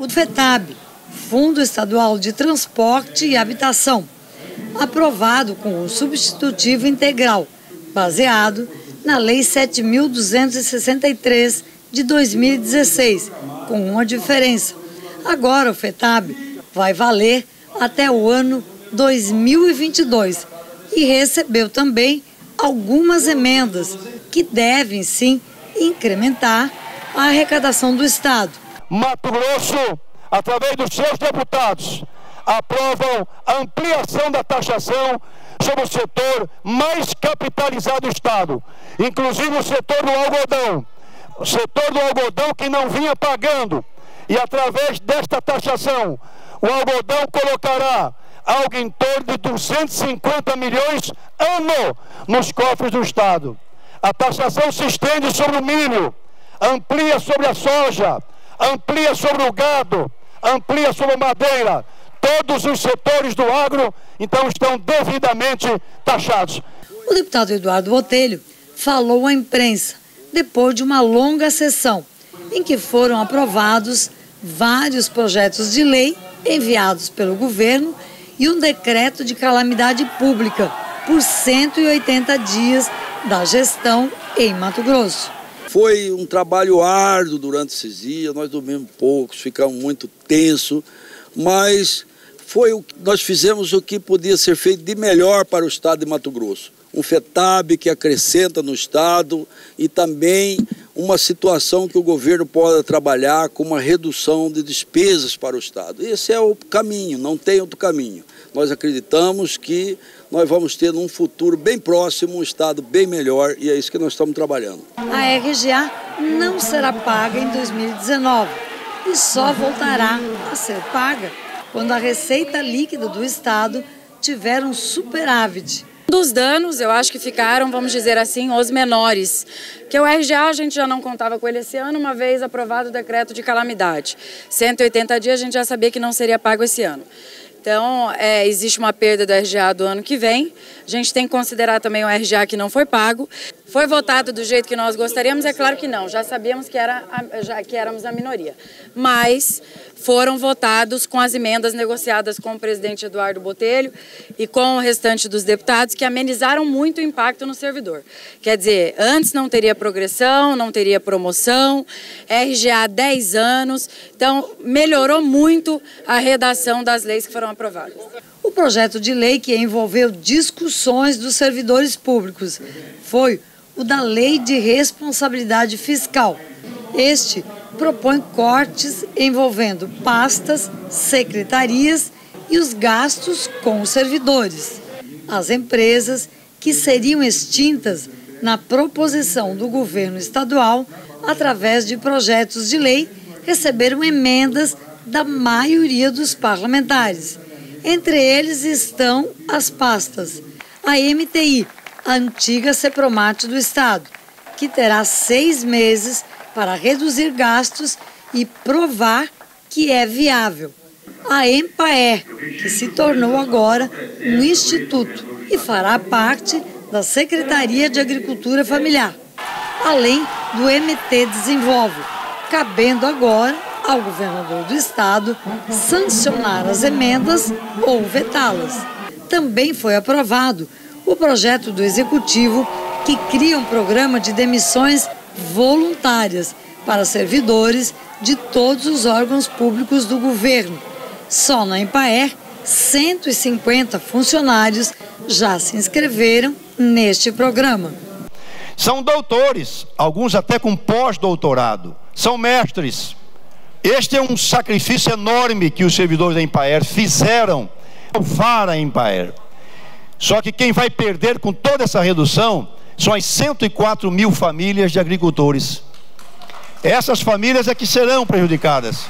o FETAB, Fundo Estadual de Transporte e Habitação, aprovado com o substitutivo integral, baseado na Lei 7.263 de 2016, com uma diferença. Agora o FETAB vai valer até o ano 2022 e recebeu também algumas emendas que devem sim incrementar a arrecadação do Estado. Mato Grosso, através dos seus deputados, aprovam a ampliação da taxação sobre o setor mais capitalizado do Estado, inclusive o setor do algodão. O setor do algodão que não vinha pagando. E através desta taxação, o algodão colocará algo em torno de 250 milhões ano nos cofres do Estado. A taxação se estende sobre o milho, amplia sobre a soja, amplia sobre o gado, amplia sobre a madeira. Todos os setores do agro, então, estão devidamente taxados. O deputado Eduardo Botelho falou à imprensa depois de uma longa sessão em que foram aprovados vários projetos de lei enviados pelo governo e um decreto de calamidade pública por 180 dias da gestão em Mato Grosso. Foi um trabalho árduo durante esses dias, nós dormimos poucos, ficamos muito tensos, mas foi o, nós fizemos o que podia ser feito de melhor para o estado de Mato Grosso. Um FETAB que acrescenta no estado e também uma situação que o governo pode trabalhar com uma redução de despesas para o Estado. Esse é o caminho, não tem outro caminho. Nós acreditamos que nós vamos ter num futuro bem próximo um Estado bem melhor e é isso que nós estamos trabalhando. A RGA não será paga em 2019 e só voltará a ser paga quando a receita líquida do Estado tiver um superávit dos danos, eu acho que ficaram, vamos dizer assim, os menores. Que o RGA a gente já não contava com ele esse ano, uma vez aprovado o decreto de calamidade. 180 dias a gente já sabia que não seria pago esse ano. Então, é, existe uma perda do RGA do ano que vem. A gente tem que considerar também o RGA que não foi pago. Foi votado do jeito que nós gostaríamos? É claro que não. Já sabíamos que, era já, que éramos a minoria. Mas foram votados com as emendas negociadas com o presidente Eduardo Botelho e com o restante dos deputados, que amenizaram muito o impacto no servidor. Quer dizer, antes não teria progressão, não teria promoção, RGA 10 anos, então melhorou muito a redação das leis que foram aprovadas. O projeto de lei que envolveu discussões dos servidores públicos foi o da Lei de Responsabilidade Fiscal. Este propõe cortes envolvendo pastas, secretarias e os gastos com os servidores. As empresas que seriam extintas na proposição do governo estadual, através de projetos de lei, receberam emendas da maioria dos parlamentares. Entre eles estão as pastas a MTI, a antiga Cepromate do Estado, que terá seis meses para reduzir gastos e provar que é viável. A EMPAER, que se tornou agora um instituto e fará parte da Secretaria de Agricultura Familiar, além do MT Desenvolve, cabendo agora ao governador do estado sancionar as emendas ou vetá-las. Também foi aprovado o projeto do executivo que cria um programa de demissões voluntárias para servidores de todos os órgãos públicos do governo. Só na Empaer, 150 funcionários já se inscreveram neste programa. São doutores, alguns até com pós-doutorado, são mestres. Este é um sacrifício enorme que os servidores da Empaer fizeram salvar a Empaer. Só que quem vai perder com toda essa redução são as 104 mil famílias de agricultores. Essas famílias é que serão prejudicadas.